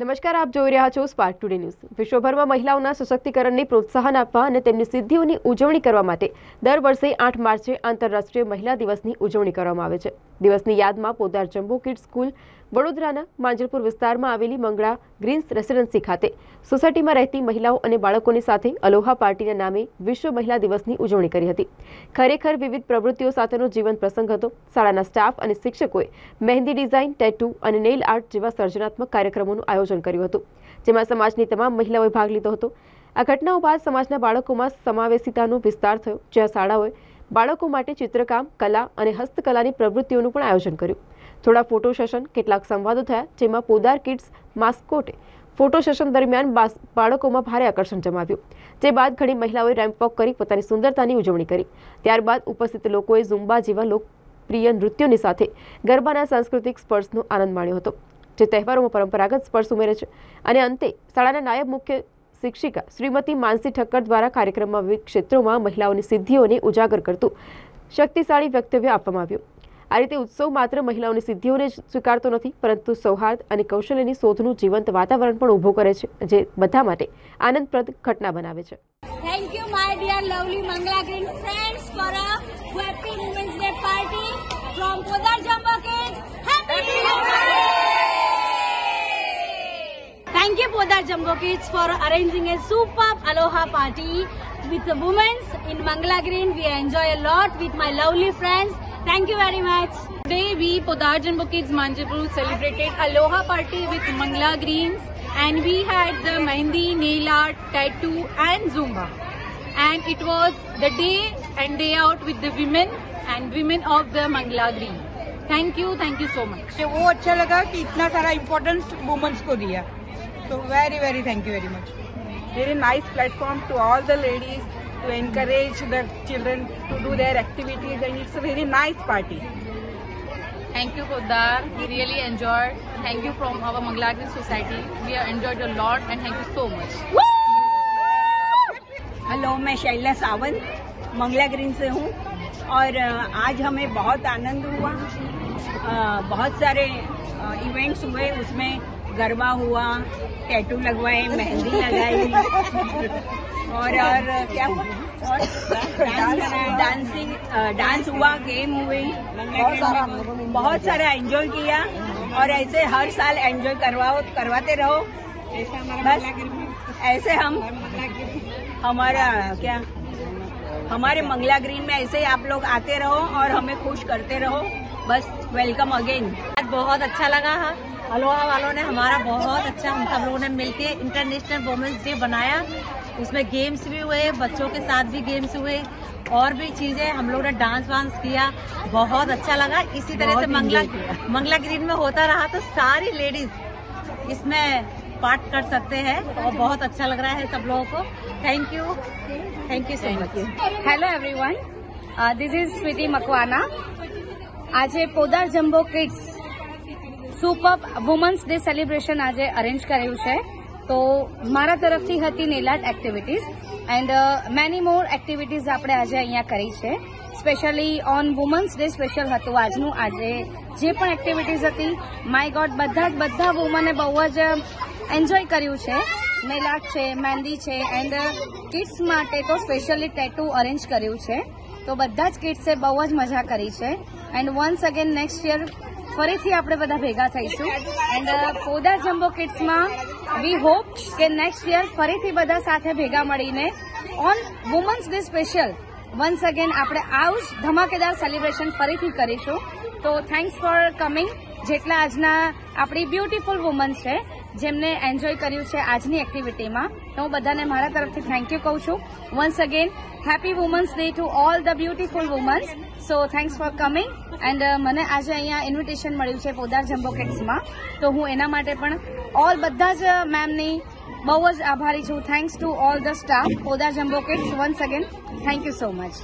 નમસ્કાર આપ જોઈ રહ્યા છો સ્પાર્ક ટુડે ન્યૂઝ વિશ્વભરમાં મહિલાઓના સશક્તિકરણને પ્રોત્સાહન આપવા અને તેમની સિદ્ધિઓને ઉજવણી કરવા માટે દર વર્ષે 8 માર્ચે આંતરરાષ્ટ્રીય મહિલા દિવસની ઉજવણી કરવામાં આવે છે દિવસની યાદમાં પોધાર જંબુ કિડ સ્કૂલ વડોદરાના માંજરપુર વિસ્તારમાં આવેલી મંગળા ગ્રીન્સ રેસિડેન્સી ખાતે સોસાયટીમાં રહેતી મહિલાઓ અને બાળકોની સાથે અલોહા પાર્ટીના નામે વિશ્વ મહિલા દિવસની ઉજવણી કરી હતી ખરેખર વિવિધ પ્રવૃત્તિઓ સાથેનો જીવન પ્રસંગ હતો શાળાના સ્ટાફ અને શિક્ષકોએ મહેંદી ડિઝાઇન ટેટૂ અને નેલ આર્ટ જેવા સર્જનાત્મક કાર્યક્રમોનું આયોજન કર્યું હતું જેમાં સમાજની તમામ મહિલાઓએ ભાગ લીધો હતો આ ઘટનાઓ બાદ સમાજમાં બાળકોમાં સમાવેશિતાનો વિસ્તાર થયો જે શાળાએ બાળકો માટે ચિત્રકામ કલા અને હસ્તકલાની પ્રવૃત્તિઓનું પણ આયોજન કર્યું થોડા ફોટો સેશન કેટલાક સંવાદો થયા જેમાં Podar kids mascot photo session દરમિયાન બાળકોમાં ભારે આકર્ષણ જમાવ્યું તે બાદ ઘણી મહિલાઓ રેમ્પ walk કરી પોતાની સુંદરતાની ઉજવણી કરી ત્યારબાદ ઉપસ્થિત લોકોએ ઝુમ્બા જેવા લોકપ્રિય નૃત્યોની સાથે ગરબાના સાંસ્કૃતિક સ્પર્શનો આનંદ માણ્યો હતો જે તહેવારોમાં પરંપરાગત સ્પર્શ ઉમેરે છે અને અંતે શાળાના નાયબ મુખ્ય શિક્ષિકા શ્રીમતી માનસી ઠક્કર દ્વારા કાર્યક્રમમાં વિવિધ ક્ષેત્રોમાં મહિલાઓની સિદ્ધિઓને ઉજાગર કરતું શક્તિશાળી વક્તવ્ય આપવામાં આવ્યું આ રીતે ઉત્સવ માત્ર મહિલાઓની સિદ્ધિઓને જ સ્વીકારતો નથી પરંતુ સૌહાર્દ અને કૌશલ્યની શોધનું જીવંત વાતાવરણ પણ ઊભું કરે છે જે બધા માટે આનંદપ્રદ ઘટના બનાવે છે thank you my dear lovely Mangala green friends for a happy women's day party from કોદારજા Jumbo Kids for arranging a superb aloha party with the women's in Mangala Green. We enjoy a lot with my lovely friends. Thank you very much. Today we Podar Jumbo Kids Manjapur celebrated aloha party with Mangala Greens and we had the Mehndi, Nail Art, Tattoo and Zumba. And it was the day and day out with the women and women of the Mangala Green. Thank you, thank you so much. वो अच्छा लगा कि इतना सारा importance women's को दिया So very, very thank you very much. Very nice platform to all the ladies to encourage the children to do their activities and it's a very nice party. Thank you, Poddar. We really enjoyed. Thank you from our Mangalagreen Society. We have enjoyed a lot and thank you so much. Hello मैं Shaila Sawant Mangla green से हूँ और आज हमें बहुत आनंद हुआ बहुत सारे इवेंट्स हुए उसमें गरबा हुआ टैटू लगवाए मेहंदी लगाई और और क्या और डांस डांसिंग डांस हुआ गेम हुई बहुत सारा एंजॉय किया और ऐसे हर साल एंजॉय करवाओ करवाते रहो बस ऐसे हम हमारा क्या हमारे मंगला ग्रीन में ऐसे ही आप लोग आते रहो और हमें खुश करते रहो बस वेलकम अगेन बहुत अच्छा लगा है हाँ। अलोहा वालों ने हमारा बहुत अच्छा हम सब लोगों ने मिलकर इंटरनेशनल वोमेंस डे बनाया उसमें गेम्स भी हुए बच्चों के साथ भी गेम्स हुए और भी चीजें हम लोगों ने डांस वांस किया बहुत अच्छा लगा इसी तरह से मंगला मंगला ग्रीन में होता रहा तो सारी लेडीज इसमें पार्ट कर सकते हैं और बहुत अच्छा लग रहा है सब लोगों को thank you thank you so much hello everyone this is Sweety Makwana है Podar jumbo kids super women's day celebration આજે અરેન્જ કર્યું છે તો મારા તરફથી હતી નેલાટ activities and many more activities આપણે આજે અહીંયા કરી છે specially on women's day special હતું આજનું આજે જે પણ એક્ટિવિટીઝ હતી માય ગોડ બધા જ બધા વુમને બહુ જ એન્જોય કર્યું છે મેલાટ છે મહેંદી છે એન્ડ કિડ્સ માટે તો સ્પેશિયલી ટેટુ અરેન્જ કર્યું છે તો બધા જ કિડ્સે બહુ જ મજા કરી છે and once again next year ફરીથી આપણે બધા ભેગા થઈશું એન્ડ uh, પોદાર જમ્બો કિડ્સમાં વી હોપ કે નેક્સ્ટ યર ફરીથી બધા સાથે ભેગા મળીને on women's day special once again આપણે આવું જ ધમાકેદાર સેલિબ્રેશન ફરીથી કરીશું તો થેન્ક્સ ફોર કમિંગ જેટલા આજના આપણી બ્યુટીફુલ વુમન છે જેમને એન્જોય કર્યું છે આજની એક્ટિવિટીમાં તો હું બધાને મારા તરફથી થેન્ક યુ કહું છું once again happy women's day to all the beautiful womens so thanks for coming and uh, મને આજે અહીંયા ઇન્વિટેશન મળ્યું છે પોદાર જમ્બો કિડ્સમાં તો હું એના માટે પણ ઓલ બધા જ મેમની uh, બહુ જ આભારી છું thanks to all the staff Podar jumbo kids once again thank you so much